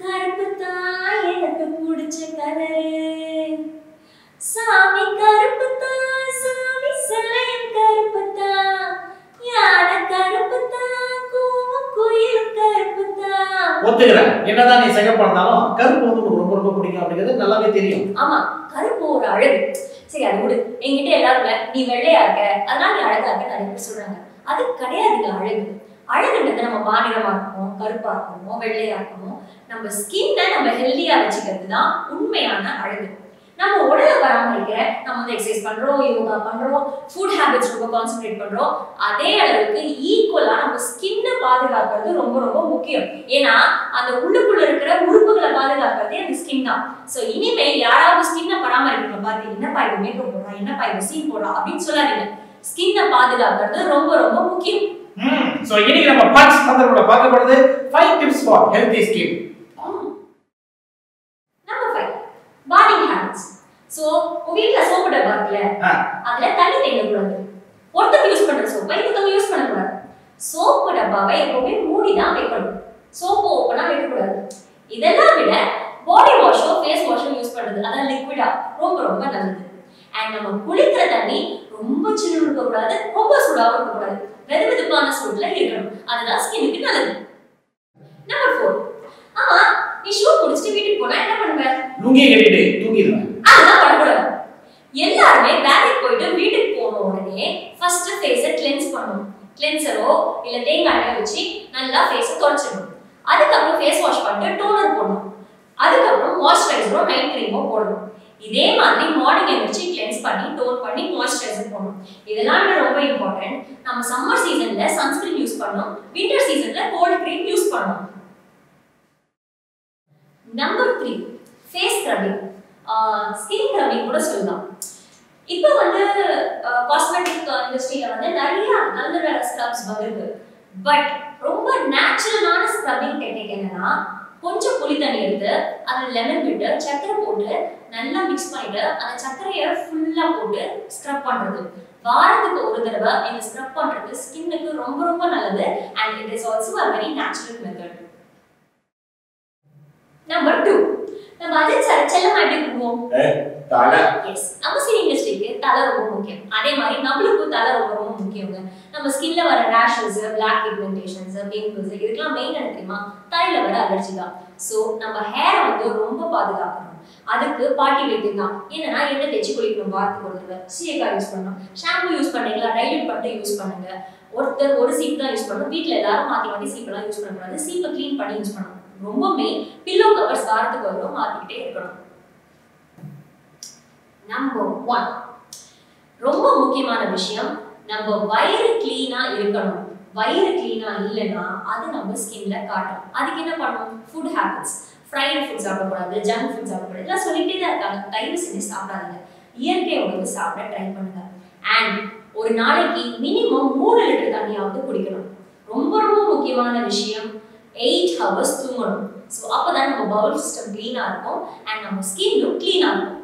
கருப்பு தான் எனக்கு பிடிச்ச கலரு. சாமி கருப்பு தான் சாமி சிலையும் கருப்பு தான் யானை கருப்பு தான் கூவும் குயிலும் கருப்பு தான் ஒத்துக்கிறேன் என்னதான் நீ சிகப்பா இருந்தாலும் கருப்பு வந்து உனக்கு ரொம்ப ரொம்ப பிடிக்கும் அப்படிங்கிறது நல்லாவே தெரியும். ஆமா கருப்பு ஒரு அழகு. சரி அது விடு. என்கிட்ட எல்லாரும் நீ வெள்ளையா இருக்க அதனால நீ அழகா இருக்க நிறைய பேர் சொல்றாங்க. அது கிடையாதுங்க அழகு. அழகுன்றது நம்ம மாநிலமா கருப்பாக்கணுமோ கருப்பா இருக்கணும் நம்ம ஸ்கின்னை நம்ம ஹெல்த்தியா வச்சுக்கிறது தான் உண்மையான அழகு. நம்ம உடலை பராமரிக்கிற நம்ம வந்து எக்ஸசைஸ் பண்றோம் யோகா பண்றோம் ஃபுட் ஹேபிட்ஸ் ரொம்ப கான்சென்ட்ரேட் பண்றோம். அதே அளவுக்கு ஈக்குவலா நம்ம ஸ்கின்னை பாதுகாக்கிறது ரொம்ப ரொம்ப முக்கியம். ஏன்னா அந்த உள்ளுக்குள்ள இருக்கிற உறுப்புகளை பாதுகாக்கிறதே அந்த ஸ்கின் தான். ஸோ இனிமேல் யாராவது ஸ்கின்னை பராமரிக்கணும் பார்த்து என்னப்பா இது மேக்கப் போடுறா என்னப்பா இது சீன் போடுறா அப்படின்னு சொல்லாதீங்க. ஸ்கின்னை பாதுகாக்கிறது ரொம்ப ரொம்ப முக்கியம். ம். சோ இன்னைக்கு நம்ம பட்ஸ் சந்தர்ப்பத்துல பார்க்க போறது five tips for healthy skin number five bathing habits so உங்க வீட்டுல சோப்பு டப்பா. அதுல தண்ணி தேங்கக்கூடாது. ஒருத்தர் யூஸ் பண்ற சோப்பை இன்னொருத்தவங்க யூஸ் பண்ணக்கூடாது. சோப்பு டப்பாவை எப்பவுமே மூடி தான் வைக்கணும். சோப்பு ஓப்பனா வைக்கக்கூடாது. இதெல்லாம் விட பாடி வாஷோ ஃபேஸ் வாஷோ யூஸ் பண்றது. அதான் லிக்விடா ரொம்ப ரொம்ப நல்லது. அண்ட் நம்ம குளிக்கிற தண்ணி ரொம்ப சில்லுன்னு இருக்கக்கூடாது ரொம்ப சூடாகவும் இருக்கக்கூடாது. வெதுப்பான சூடுல இருக்கணும். அதுதான் ஸ்கின்னுக்கு நல்லது. நம்பர் ஃபோர் ஆமா நீ ஷூ குடிச்சிட்டு வீட்டுக்கு போனா என்ன பண்ணுவ? லுங்கி கட்டிட்டு தூங்கிடுவேன். அதெல்லாம் பண்ணக்கூடாது எல்லாருமே வேலைக்கு போயிட்டு வீட்டுக்கு போன உடனே ஃபர்ஸ்ட் ஃபேஸை கிளென்ஸ் பண்ணணும். கிளென்சரோ இல்ல தேங்காய் எண்ணெய் வச்சு நல்லா ஃபேஸை தொடச்சிடணும். அதுக்கப்புறம் ஃபேஸ் வாஷ் பண்ணிட்டு டோனர் போடணும். அதுக்கப்புறம் மாய்ஸ்சரைசரோ நைட் க்ரீமோ போடணும். இதே மாதிரி மார்னிங் எழுந்திரிச்சு கிளென்ஸ் பண்ணி டோன் பண்ணி மாய்ஸ்சரைசர் போடணும். இதெல்லாம் ரொம்ப இம்பார்ட்டன்ட் நம்ம சம்மர் சீசன்ல சன்ஸ்கிரீன் யூஸ் பண்ணணும். வின்டர் சீசன்ல கோல்ட் க்ரீம் யூஸ் பண்ணணும். Number three face scrubbing skin scrubbing கூட சொல்லலாம். இப்போ வந்து காஸ்மெட்டிக் இண்டஸ்ட்ரியில வந்து நிறைய நல்ல நல்ல ஸ்க்ரப்ஸ் வந்திருக்கு. பட் ரொம்ப நேச்சுரலான ஸ்க்ரபிங் டெக்னிக் என்னன்னா கொஞ்சம் புளி தண்ணி எடுத்து அதில் லெமன் விட்டு சர்க்கரை போட்டு நல்லா மிக்ஸ் பண்ணிட்டு அந்த சர்க்கரையை ஃபுல்லா போட்டு ஸ்க்ரப் பண்றது. வாரத்துக்கு ஒரு தடவை இந்த ஸ்க்ரப் பண்றது ஸ்கின்னுக்கு ரொம்ப ரொம்ப நல்லது and it is also a very natural method number two நம்ம அஜித் சார் செல்லமா எப்படி தலை? எஸ் நம்ம இண்டஸ்ட்ரிக்கு தலை ரொம்ப முக்கியம். அதே மாதிரி நம்மளுக்கும் தலை ரொம்ப ரொம்ப முக்கியங்க. நம்ம ஸ்கின்ல வர ரேஷஸ் பிளாக் பிக்மெண்டேஷன்ஸ் பிம்பிள்ஸ் இதுக்கெல்லாம் மெயின் என்ன தெரியுமா? தலையில வர அலர்ஜி தான். ஸோ நம்ம ஹேரை வந்து ரொம்ப பாதுகாக்கணும். அதுக்கு பாட்டி வைத்தியம் தான். என்னன்னா எண்ணெய் தேய்ச்சி குளிக்கணும் பார்த்து ஒரு தடவை. யூஸ் பண்ணணும். ஷாம்பு யூஸ் பண்ணீங்களா டைலூட் பண்ணிட்டு யூஸ் பண்ணுங்க. ஒருத்தர் ஒரு சீப் தான் யூஸ் பண்ணணும். வீட்டில் எல்லாரும் மாற்றி மாற்றி சீப்பெல்லாம் யூஸ் பண்ணக்கூடாது. சீப்பை க்ளீன் பண்ணி யூஸ் பண்ணணும். ரொம்ப மெயின் பில்லோ கவர்ஸ் வாரத்துக்கு வரும் மாற்றிக்கிட்டே இருக்கணும். நம்பர் ஒன் ரொம்ப முக்கியமான விஷயம் நம்ம வயிறு கிளீனா இருக்கணும். வயிறு கிளீனா இல்லைன்னா அது நம்ம ஸ்கின்ல காட்டும். அதுக்கு என்ன பண்ணணும்? ஃபுட் ஹேபிட்ஸ் ஃப்ரைடு ஃபுட் சாப்பிடக்கூடாது ஜங்க் ஃபுட் சாப்பிடக்கூடாது. இதெல்லாம் சொல்லிட்டே தான் இருக்காங்க. தயவு செஞ்சு சாப்பிடாதீங்க. இயற்கை உணவு சாப்பிட ட்ரை பண்ணுங்க. அண்ட் ஒரு நாளைக்கு மினிமம் மூணு லிட்டர் தண்ணியாவது குடிக்கணும். ரொம்ப ரொம்ப முக்கியமான விஷயம் எயிட் ஹவர்ஸ் தூங்கணும். ஸோ அப்போ தான் நம்ம பவுல் சிஸ்டம் க்ளீனாக இருக்கும். அண்ட் நம்ம ஸ்கின்னும் க்ளீனாக இருக்கும்.